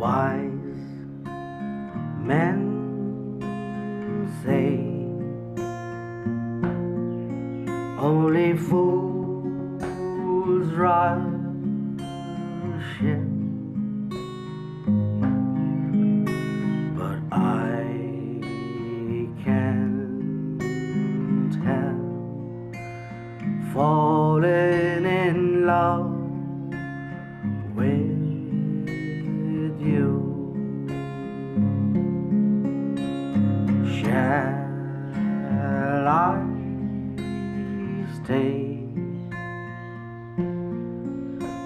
wise men say only fools rush in but I can't help falling in love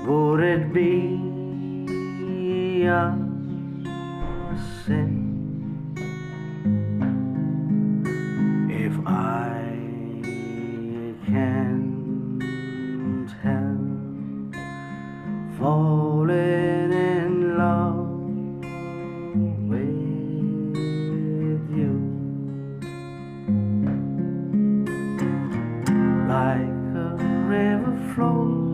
Would it be a sin if I can't help falling in love with you? Like a river flows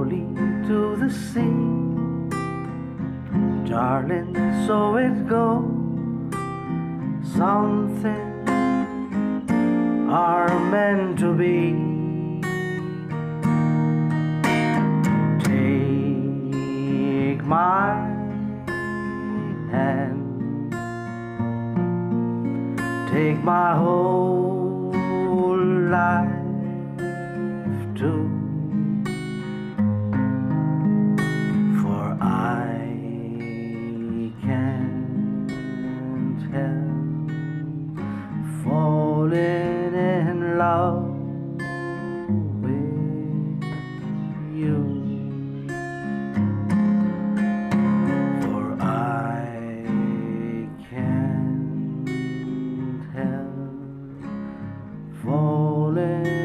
surely to the sea, darling, so it goes something are meant to be. Take my hand, take my whole life too. Amen.